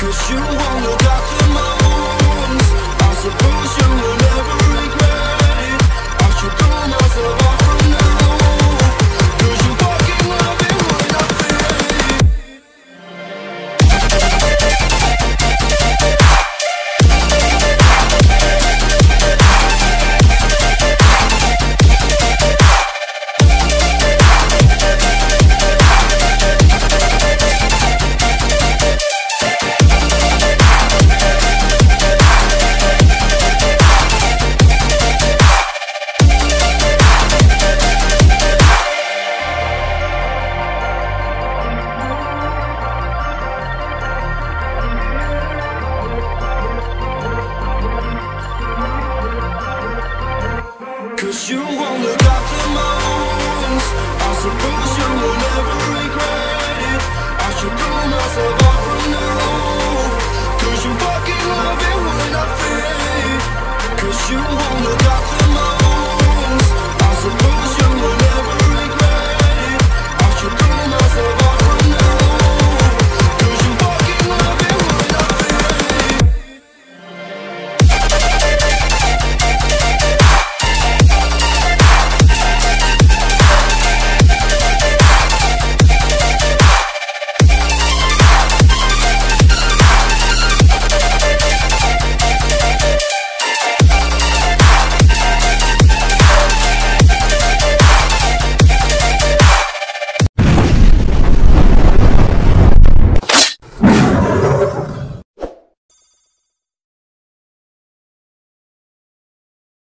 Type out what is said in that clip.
Cause you won't look after you